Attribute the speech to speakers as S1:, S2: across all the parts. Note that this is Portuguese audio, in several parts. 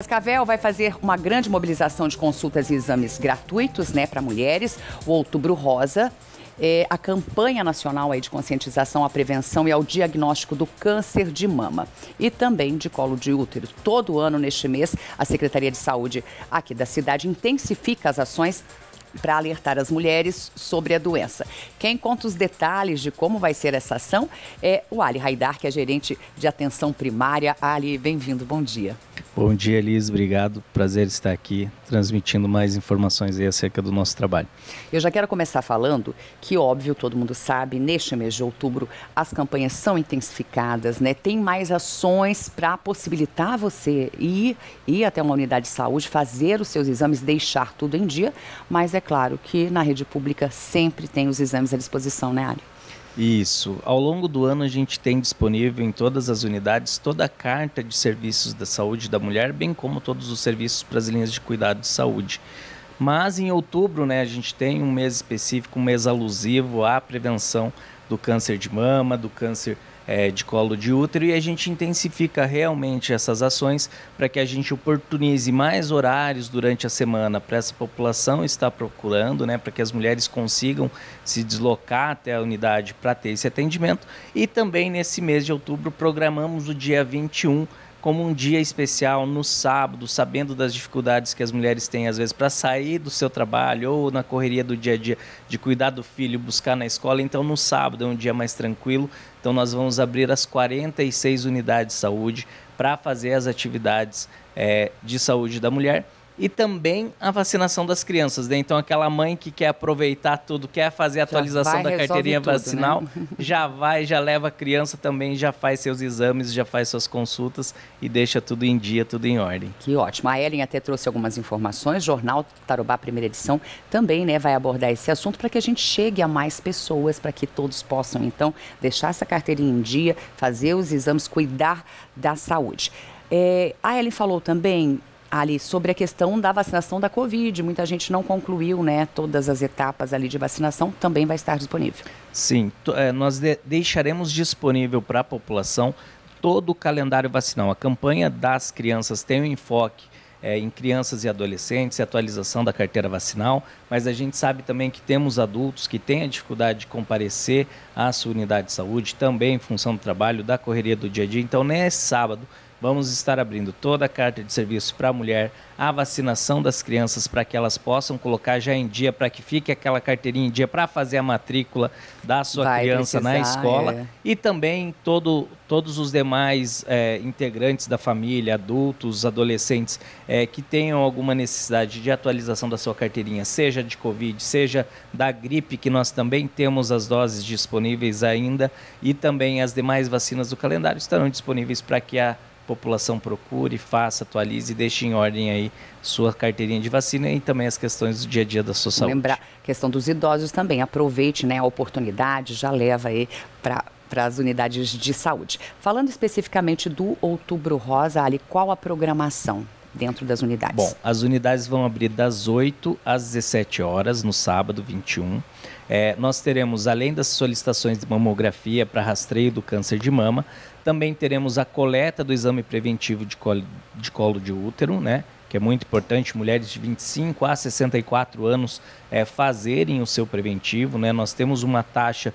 S1: Cascavel vai fazer uma grande mobilização de consultas e exames gratuitos né, para mulheres, o Outubro Rosa. É, a campanha nacional aí de conscientização à prevenção e ao diagnóstico do câncer de mama e também de colo de útero. Todo ano, neste mês, a Secretaria de Saúde aqui da cidade intensifica as ações para alertar as mulheres sobre a doença. Quem conta os detalhes de como vai ser essa ação é o Ali Haidar, que é gerente de atenção primária. Ali, bem-vindo, bom dia.
S2: Bom dia, Liz, obrigado. Prazer estar aqui transmitindo mais informações acerca do nosso trabalho.
S1: Eu já quero começar falando que, óbvio, todo mundo sabe, neste mês de outubro as campanhas são intensificadas, né? Tem mais ações para possibilitar você ir, ir até uma unidade de saúde, fazer os seus exames, deixar tudo em dia, mas é claro que na rede pública sempre tem os exames à disposição, né, Ari?
S2: Isso. Ao longo do ano a gente tem disponível em todas as unidades toda a carta de serviços da saúde da mulher, bem como todos os serviços para as linhas de cuidado de saúde. Mas em outubro, né, a gente tem um mês específico, um mês alusivo à prevenção do câncer de mama, do câncer é, de colo de útero e a gente intensifica realmente essas ações para que a gente oportunize mais horários durante a semana para essa população estar procurando, né, para que as mulheres consigam se deslocar até a unidade para ter esse atendimento. E também nesse mês de outubro programamos o dia 21 como um dia especial no sábado, sabendo das dificuldades que as mulheres têm às vezes para sair do seu trabalho ou na correria do dia a dia de cuidar do filho, buscar na escola. Então, no sábado é um dia mais tranquilo. Então, nós vamos abrir as 46 unidades de saúde para fazer as atividades é, de saúde da mulher e também a vacinação das crianças. Né? Então, aquela mãe que quer aproveitar tudo, quer fazer a atualização vai, da carteirinha tudo, né? vacinal, né? já vai, já leva a criança também, já faz seus exames, já faz suas consultas e deixa tudo em dia, tudo em ordem.
S1: Que ótimo. A Ellen até trouxe algumas informações. Jornal Tarobá, primeira edição, também né, vai abordar esse assunto para que a gente chegue a mais pessoas, para que todos possam, então, deixar essa carteirinha em dia, fazer os exames, cuidar da saúde. É, a Ellen falou também ali sobre a questão da vacinação da Covid. Muita gente não concluiu, né, todas as etapas ali de vacinação, também vai estar disponível.
S2: Sim, é, nós de deixaremos disponível para a população todo o calendário vacinal. A campanha das crianças tem um enfoque é, em crianças e adolescentes e atualização da carteira vacinal, mas a gente sabe também que temos adultos que têm a dificuldade de comparecer à sua unidade de saúde, também em função do trabalho, da correria do dia a dia. Então, nesse sábado, Vamos estar abrindo toda a carta de serviço para a mulher, a vacinação das crianças para que elas possam colocar já em dia, para que fique aquela carteirinha em dia para fazer a matrícula da sua Vai criança precisar, na escola é. e também todo, todos os demais é, integrantes da família, adultos, adolescentes é, que tenham alguma necessidade de atualização da sua carteirinha, seja de Covid, seja da gripe, que nós também temos as doses disponíveis ainda, e também as demais vacinas do calendário estarão disponíveis para que a população procure, faça, atualize e deixe em ordem aí sua carteirinha de vacina e também as questões do dia a dia da sua saúde.
S1: Lembrar, questão dos idosos também, aproveite né, a oportunidade, já leva aí para para as unidades de saúde. Falando especificamente do Outubro Rosa, Ali, qual a programação dentro das unidades?
S2: Bom, as unidades vão abrir das 8 às 17 horas no sábado 21. É, nós teremos, além das solicitações de mamografia para rastreio do câncer de mama, também teremos a coleta do exame preventivo de colo de, colo de útero, né? que é muito importante, mulheres de 25 a 64 anos é, fazerem o seu preventivo. Né? Nós temos uma taxa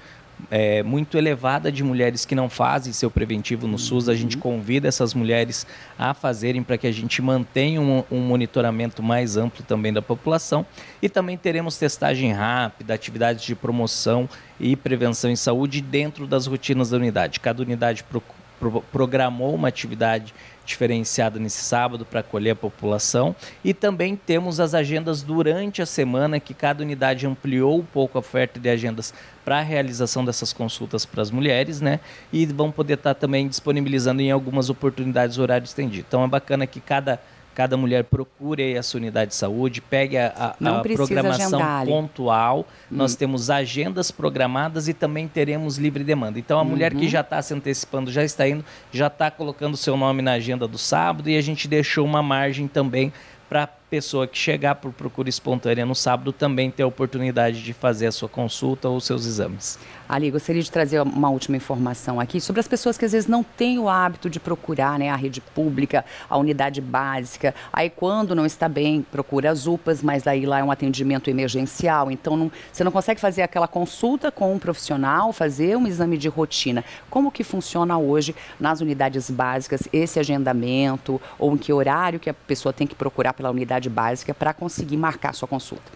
S2: é, muito elevada de mulheres que não fazem seu preventivo no SUS. A gente uhum. convida essas mulheres a fazerem para que a gente mantenha um, um, monitoramento mais amplo também da população. E também teremos testagem rápida, atividades de promoção e prevenção em saúde dentro das rotinas da unidade. Cada unidade procura pro programou uma atividade diferenciada nesse sábado para acolher a população e também temos as agendas durante a semana que cada unidade ampliou um pouco a oferta de agendas para a realização dessas consultas para as mulheres, né? E vão poder estar tá também disponibilizando em algumas oportunidades horário estendido. Então é bacana que cada cada mulher procure a sua unidade de saúde, pegue a, a, a programação agendar, pontual. Hum. Nós temos agendas programadas e também teremos livre demanda. Então, a uhum. mulher que uhum. já está se antecipando, já está indo, já está colocando seu nome na agenda do sábado e a gente deixou uma margem também para pessoa que chegar por procura espontânea no sábado também ter a oportunidade de fazer a sua consulta ou seus exames.
S1: Ali, gostaria de trazer uma última informação aqui sobre as pessoas que às vezes não têm o hábito de procurar né, a rede pública, a unidade básica. Aí, quando não está bem, procura as UPAs, mas daí lá é um atendimento emergencial. Então, não, você não consegue fazer aquela consulta com um profissional, fazer um exame de rotina. Como que funciona hoje nas unidades básicas esse agendamento ou em que horário que a pessoa tem que procurar pela unidade básica para conseguir marcar sua consulta?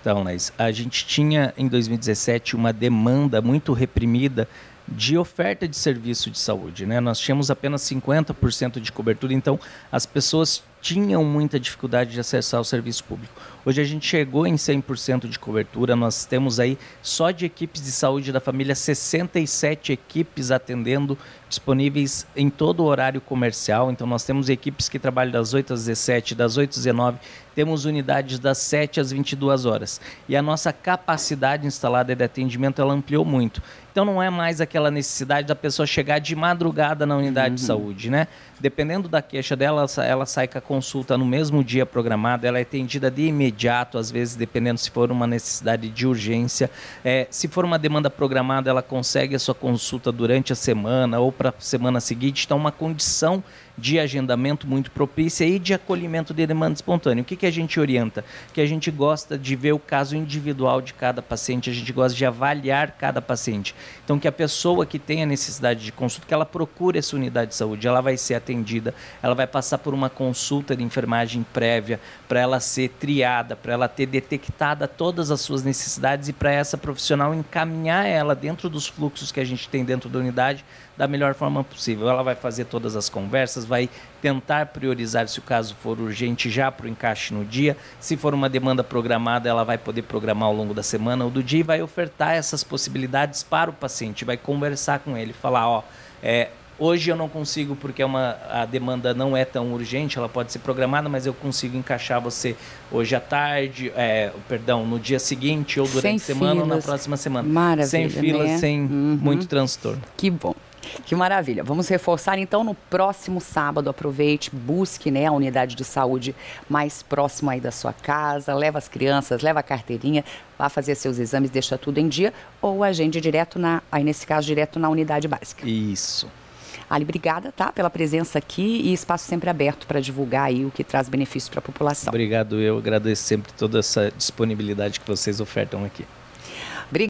S2: Então, Laís, a gente tinha em 2017 uma demanda muito reprimida de oferta de serviço de saúde. Né? Nós tínhamos apenas 50% de cobertura, então as pessoas tinham muita dificuldade de acessar o serviço público. Hoje a gente chegou em 100% de cobertura, nós temos aí só de equipes de saúde da família 67 equipes atendendo disponíveis em todo o horário comercial. Então nós temos equipes que trabalham das 8 às 17, das 8 às 19, temos unidades das 7 às 22 horas. E a nossa capacidade instalada de atendimento ela ampliou muito. Então não é mais aquela necessidade da pessoa chegar de madrugada na unidade uhum. de saúde, né? Dependendo da queixa dela, ela sai com a consulta no mesmo dia programado, ela é atendida de imediato, às vezes dependendo se for uma necessidade de urgência. É, se for uma demanda programada, ela consegue a sua consulta durante a semana ou para a semana seguinte. Então, uma condição de agendamento muito propícia e de acolhimento de demanda espontânea. O que, que a gente orienta? Que a gente gosta de ver o caso individual de cada paciente, a gente gosta de avaliar cada paciente. Então, que a pessoa que tem a necessidade de consulta, que ela procure essa unidade de saúde, ela vai ser atendida, ela vai passar por uma consulta de enfermagem prévia para ela ser triada, para ela ter detectada todas as suas necessidades e para essa profissional encaminhar ela dentro dos fluxos que a gente tem dentro da unidade da melhor forma possível. Ela vai fazer todas as conversas, vai tentar priorizar, se o caso for urgente, já para o encaixe no dia. Se for uma demanda programada, ela vai poder programar ao longo da semana ou do dia e vai ofertar essas possibilidades para o paciente, vai conversar com ele, falar, ó, é, Hoje eu não consigo porque é uma, a demanda não é tão urgente, ela pode ser programada, mas eu consigo encaixar você hoje à tarde, é, perdão, no dia seguinte ou durante a semana filas. ou na próxima semana.
S1: Maravilha,
S2: sem filas,
S1: né?
S2: sem uhum. muito transtorno.
S1: Que bom. Que maravilha. Vamos reforçar então no próximo sábado. Aproveite, busque né, a unidade de saúde mais próxima aí da sua casa, leva as crianças, leva a carteirinha, vá fazer seus exames, deixa tudo em dia, ou agende direto na, aí nesse caso, direto na unidade básica.
S2: Isso.
S1: Ali, obrigada, tá, pela presença aqui e espaço sempre aberto para divulgar aí o que traz benefício para a população.
S2: Obrigado, eu agradeço sempre toda essa disponibilidade que vocês ofertam aqui.